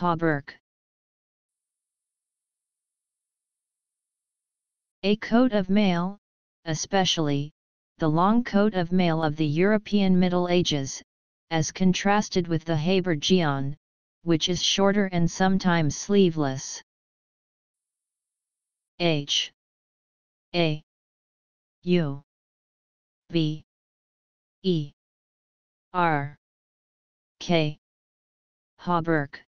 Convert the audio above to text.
hauberk. A coat of mail, especially, the long coat of mail of the European Middle Ages, as contrasted with the habergeon, which is shorter and sometimes sleeveless. H. A. U. B. E. R. K. Hauberk.